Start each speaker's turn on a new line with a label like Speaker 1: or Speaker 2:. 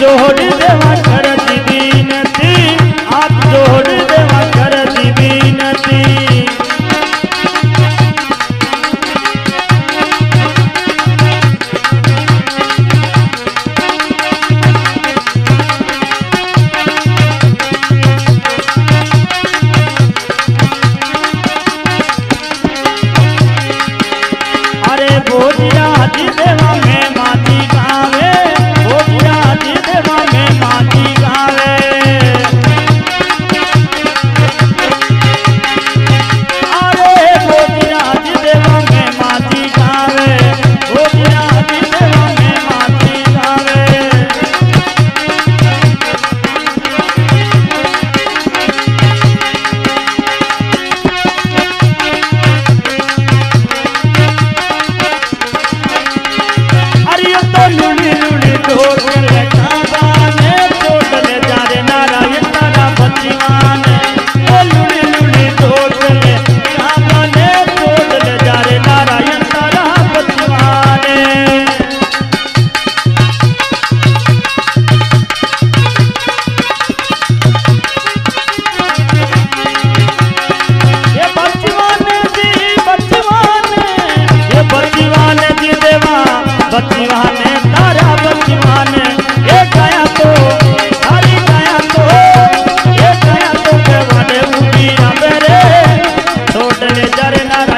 Speaker 1: जोड़ देवा करती जोड़ देवा करती बोलिया जी देवा चरण चरण